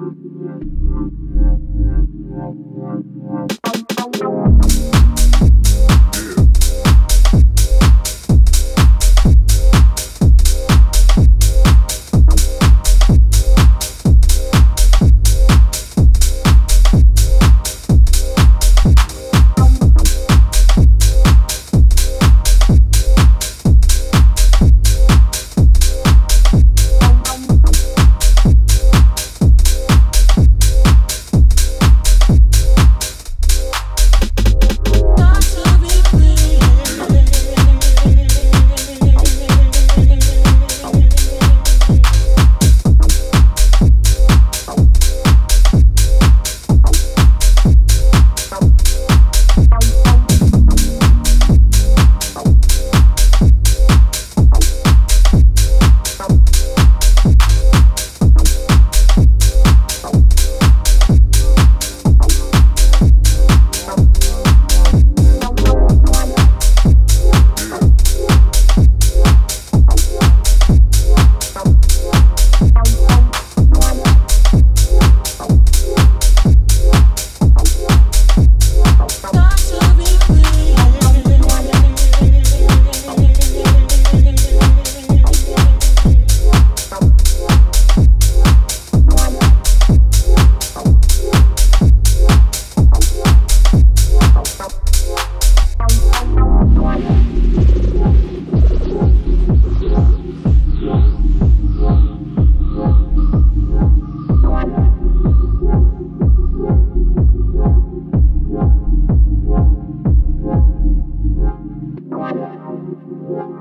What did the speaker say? Thank you.